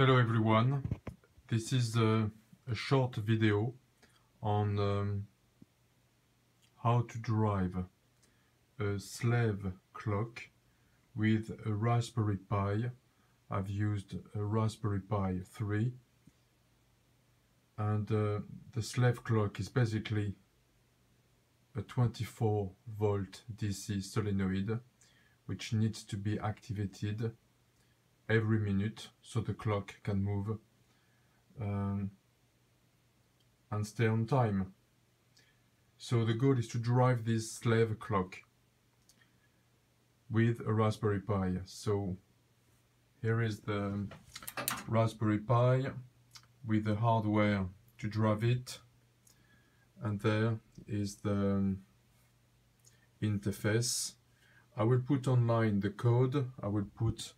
Hello everyone, this is a, a short video on um, how to drive a slave clock with a Raspberry Pi. I've used a Raspberry Pi 3 and uh, the slave clock is basically a 24 volt DC solenoid which needs to be activated every minute so the clock can move um, and stay on time. So the goal is to drive this slave clock with a Raspberry Pi. So here is the Raspberry Pi with the hardware to drive it and there is the interface. I will put online the code, I will put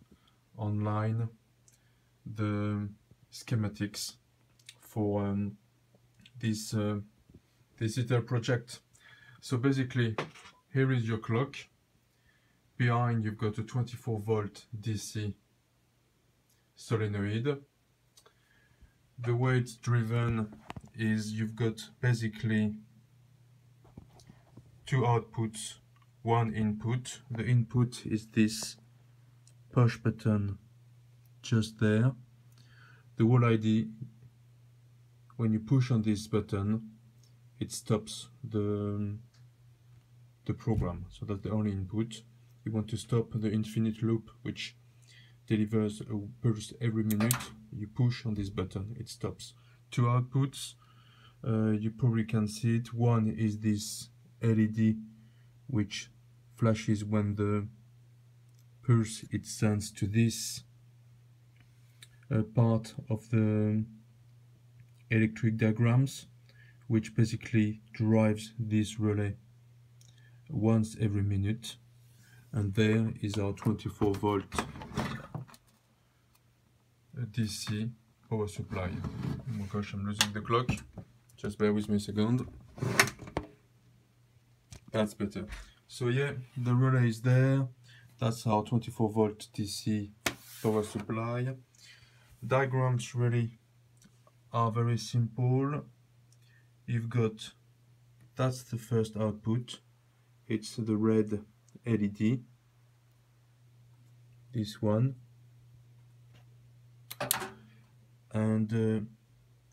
online the schematics for um, this uh, this little project. So basically, here is your clock. Behind you've got a 24 volt DC solenoid. The way it's driven is you've got basically two outputs, one input. The input is this push button just there. The whole idea, when you push on this button, it stops the, the program. So that's the only input. You want to stop the infinite loop, which delivers a pulse every minute. You push on this button, it stops. Two outputs, uh, you probably can see it. One is this LED, which flashes when the pulse it sends to this uh, part of the electric diagrams which basically drives this relay once every minute. And there is our 24 volt DC power supply. Oh my gosh I'm losing the clock. Just bear with me a second. That's better. So yeah the relay is there that's our 24 volt DC power supply. Diagrams really are very simple. You've got, that's the first output. It's the red LED. This one. And uh,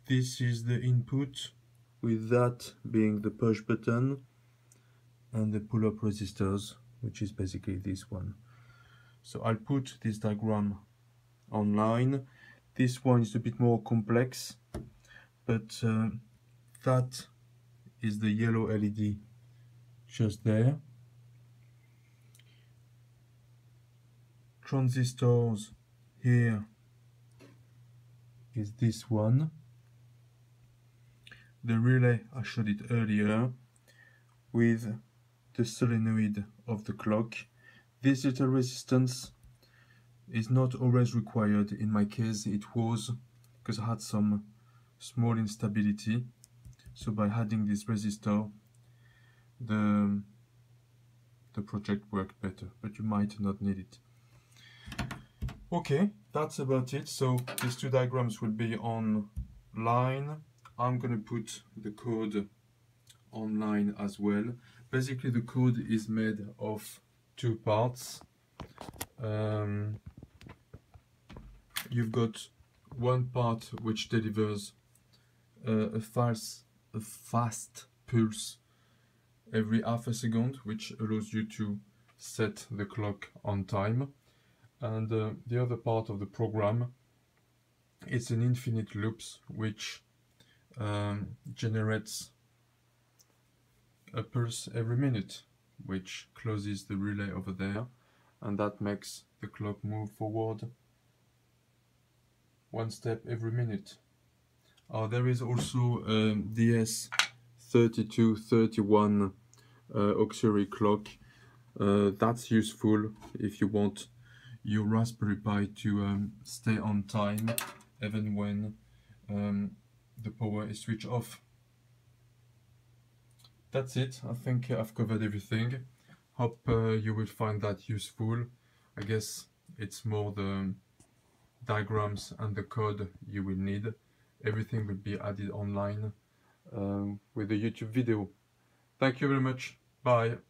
this is the input with that being the push button and the pull-up resistors which is basically this one. So I'll put this diagram online. This one is a bit more complex, but uh, that is the yellow LED just there. Transistors here is this one. The relay, I showed it earlier, with the solenoid of the clock. This little resistance is not always required. In my case it was because I had some small instability. So by adding this resistor the the project worked better, but you might not need it. Okay, that's about it. So these two diagrams will be online. I'm gonna put the code online as well basically the code is made of two parts. Um, you've got one part which delivers uh, a fast a fast pulse every half a second which allows you to set the clock on time. And uh, the other part of the program is an infinite loops which um, generates a pulse every minute, which closes the relay over there, and that makes the clock move forward one step every minute. Uh, there is also a DS3231 uh, auxiliary clock. Uh, that's useful if you want your Raspberry Pi to um, stay on time even when um, the power is switched off that's it. I think I've covered everything. Hope uh, you will find that useful. I guess it's more the diagrams and the code you will need. Everything will be added online uh, with the YouTube video. Thank you very much. Bye.